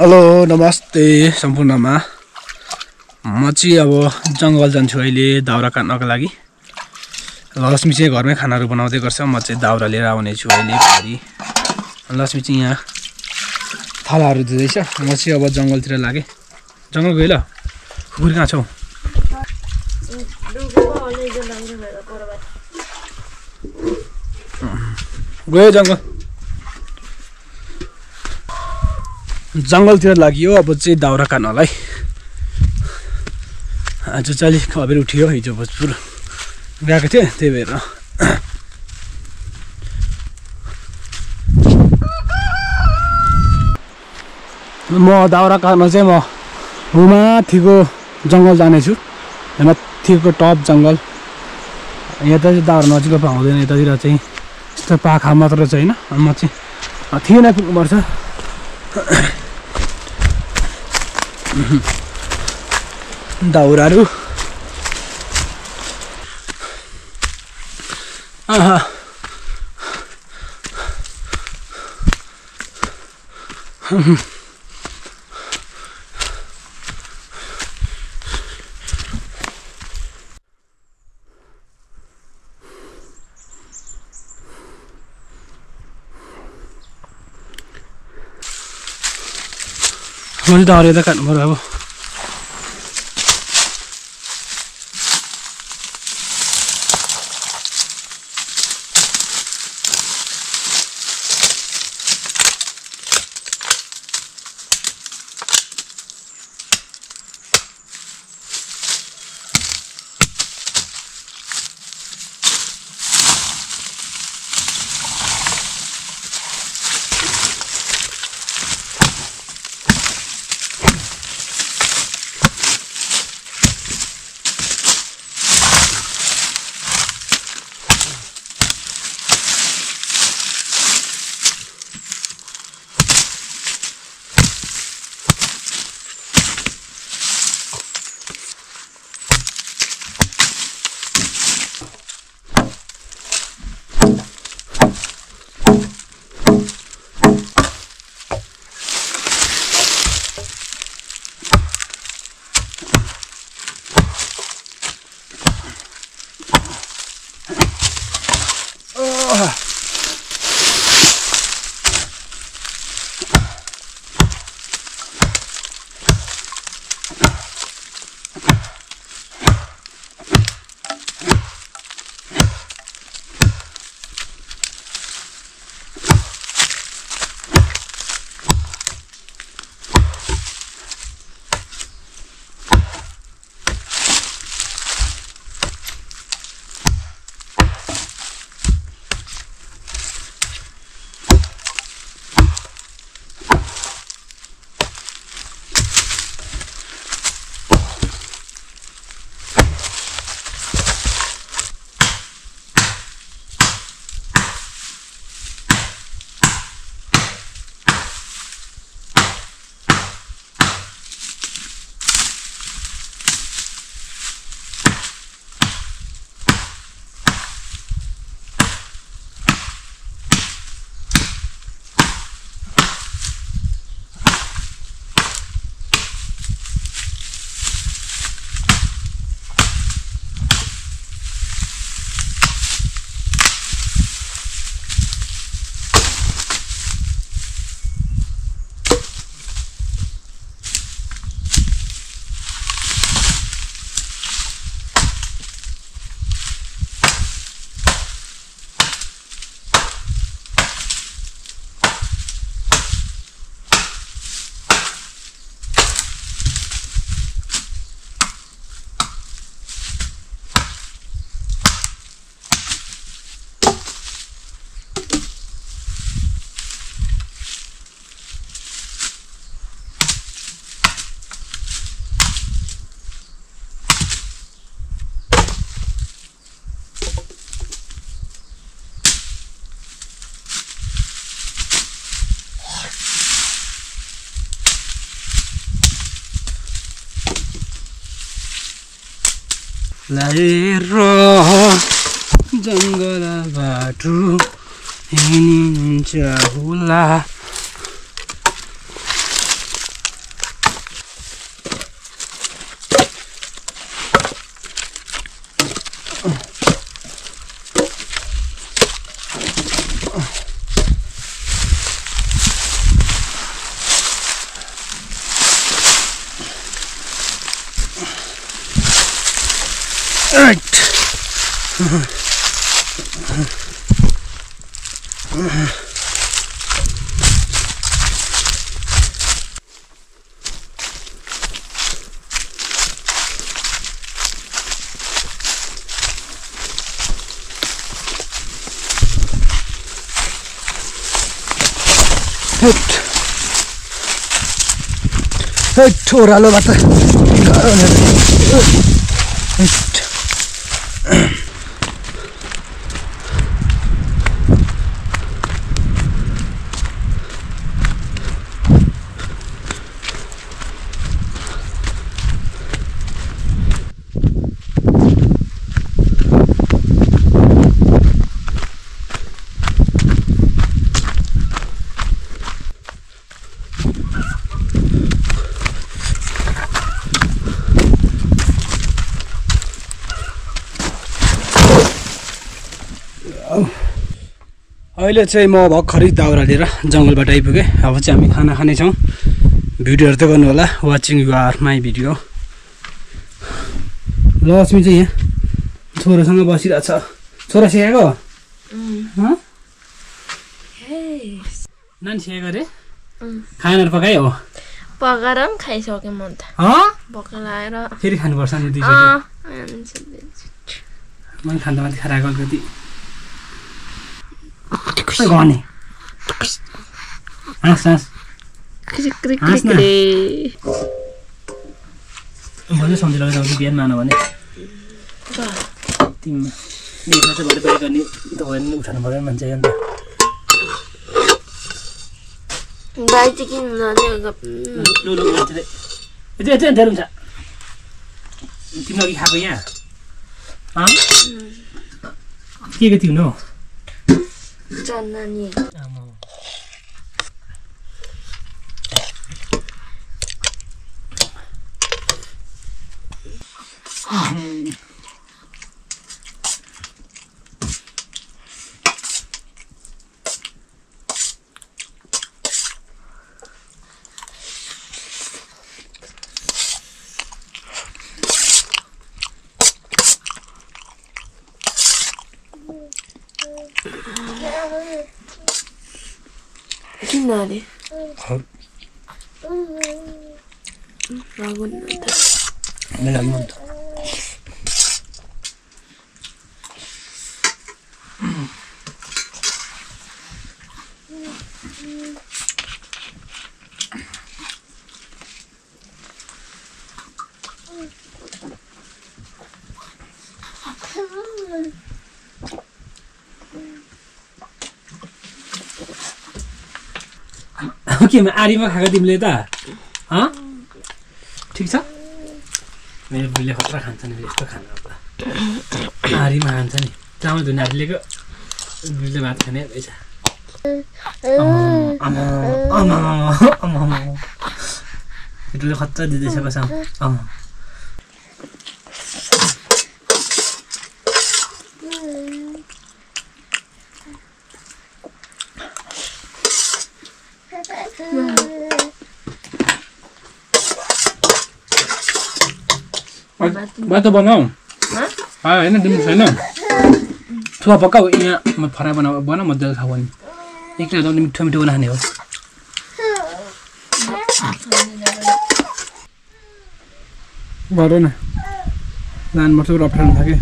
Hello नमस्ते सम्पूर्णमा। म चाहिँ अब जङ्गल जान्छु अहिले दाउरा काट्नको लागि। लक्ष्मी चाहिँ घरमै खानाहरू बनाउँदै गर्छ। म चाहिँ दाउरा लिएर आउने छु अहिले फेरि। लक्ष्मी चाहिँ यहाँ थालाहरू धुँदैछ म चाहिँ अब जङ्गलतिर लागेँ। जङ्गल गयो ल खुकुरी कहाँ छौ गयो जङ्गल। जङ्गलतिर लाग्यो अब चाहिँ दाउरा काट्नलाई आज चाहिँ अलिक अबेर उठियो हिजो भोजपुर गएको थिएँ त्यही भएर। म दाउरा काट्न चाहिँ म माथिको जङ्गल जानेछु। माथिको टप जङ्गल। यता चाहिँ दाउरा नजिक पाउँदैन यतातिर चाहिँ यस्तो पाखा मात्र चाहिँ होइन म चाहिँ माथि नै पुग्नुपर्छ దౌరారు ఆహా दाउरा यता काट्नु पऱ्यो जङ्गल बाटो हिँडिन्छ होला। हैट हैट अहिले चाहिँ म भर्खरै दाउरा लिएर जङ्गलबाट आइपुगेँ। अब चाहिँ हामी खाना खानेछौँ। भिडियोहरू त गर्नु होला। Watching you are my video Laxmi चाहिँ यहाँ छोरासँग बसिरहेको छ। छोरा सिकाएको हँ? नानी सिकाएको अरे? खानाहरू पकाए हो पकाएर पनि खाइसकेँ म त? पकाएर। फेरि खानुपर्छ नि। मैले खाँदा माथि खाएर आएको अलिकति। खै गर्ने? हाँस हाँस। हाँस न। बिहान मान भने। तिमीमा बिहान चाहिँ भरे बाहिर गर्ने तपाईँले उठाउनु पऱ्यो मान्छे अन्त। गाई चाहिँ किन नदिएको? उम्, लु लु मान्छेले यति यति धेरै हुन्छ तिमीले अघि खाएको यहाँ? हँ? के じゃんあもう。はあ हो चन्ना नि। आमा। किन अरे? खर- नगुन्नु त। मेरो लागि मन त। के आरीमा खाएको तिमीले त ठिक छ? मेरो बुढीले खतरा खान्छ नि यस्तो खाना आरीमा खान्छ नि चामल धुने हातलेको बुढीले भात खाने रहेछ खतरा दिँदैछ कसम बाटो बनाऊ हँ? होइन तिम्रो छैन थुवा पकाऊ यहाँ म फराइ बनाऊ बना मजाले खाऊ भने एक्लै त मिठो मिठो बनाने हो गर न लानुपर्छ अप्ठ्यारो थाक्यो